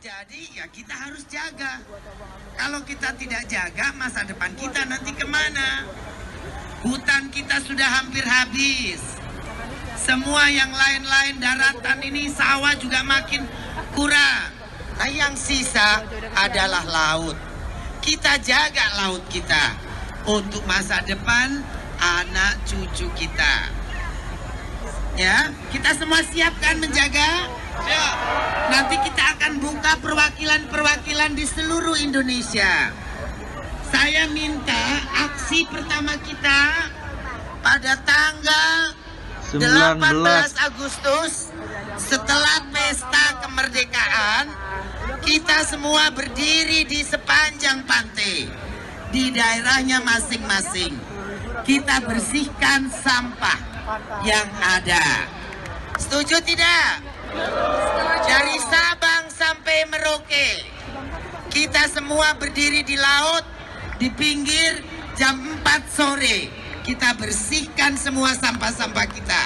Jadi ya kita harus jaga. Kalau kita tidak jaga, masa depan kita nanti ke mana? Hutan kita sudah hampir habis. Semua yang lain-lain daratan ini sawah juga makin kurang. Nah yang sisa adalah laut. Kita jaga laut kita untuk masa depan anak cucu kita. Ya, kita semua siapkan menjaga. Buka perwakilan-perwakilan di seluruh Indonesia. Saya minta aksi pertama kita pada tanggal 18 Agustus setelah pesta kemerdekaan kita semua berdiri di sepanjang pantai di daerahnya masing-masing. Kita bersihkan sampah yang ada. Setuju tidak? Dari Sabang sampai Merauke. Kita semua berdiri di laut di pinggir jam 4 sore. Kita bersihkan semua sampah-sampah kita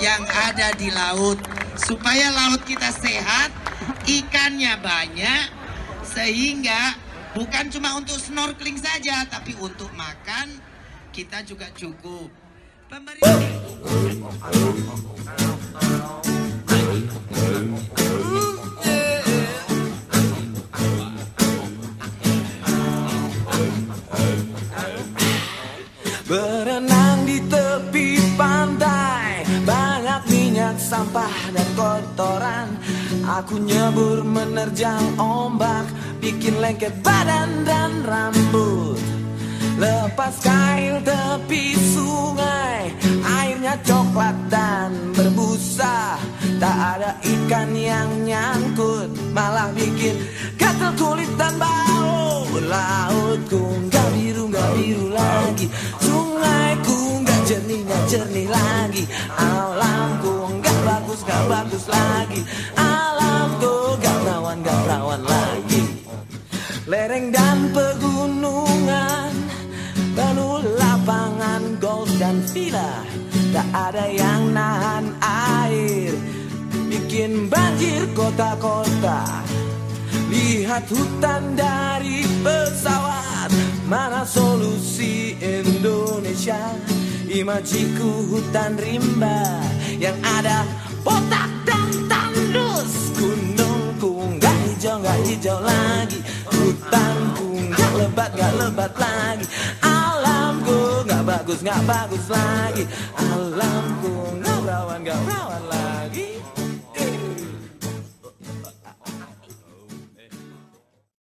yang ada di laut supaya laut kita sehat, ikannya banyak sehingga bukan cuma untuk snorkeling saja tapi untuk makan kita juga cukup. Pemerintah Berenang di tepi pantai Banyak minyak sampah dan kotoran. Aku nyebur menerjang ombak Bikin lengket badan dan rambut. Lepas kail tepi sungai Airnya coklat dan berbusa. Tak ada ikan yang nyangkut Malah bikin gatel kulit dan bau. Lautku nggak biru nggak biru nggak jernih lagi. Alamku nggak bagus nggak bagus lagi. Alamku nggak perawan nggak perawan lagi. Lereng dan pegunungan Penuh lapangan golf dan villa. Tak ada yang nahan air Bikin banjir kota-kota. Lihat hutan dari pesawat Mana solusi Indonesia Imajiku hutan rimba Yang ada botak dan tandus. Gunungku nggak hijau nggak hijau lagi. Hutanku nggak lebat nggak lebat lagi. Alamku nggak bagus nggak bagus lagi. Alamku nggak perawan nggak perawan